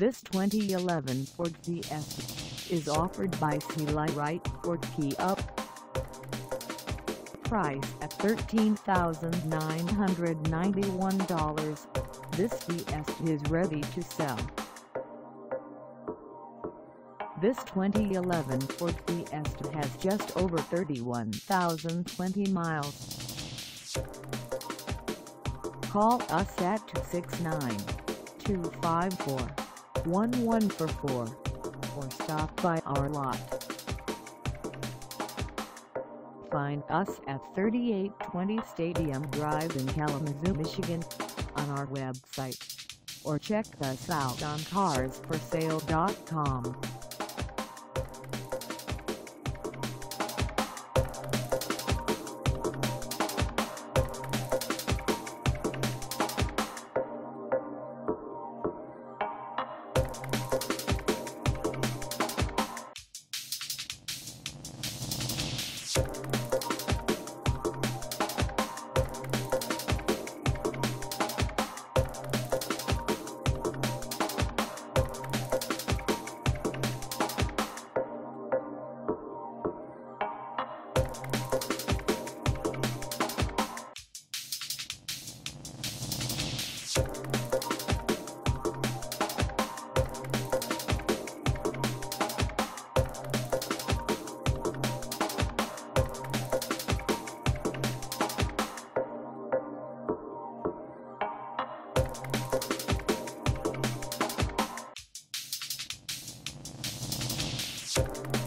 This 2011 Ford Fiesta is offered by Seelye Wright Ford Kia price at $13,991. This Fiesta is ready to sell. This 2011 Ford Fiesta has just over 31,020 miles. Call us at 269-254-1144 or stop by our lot. Find us at 3820 Stadium Drive in Kalamazoo, Michigan on our website or check us out on carsforsale.com. Thank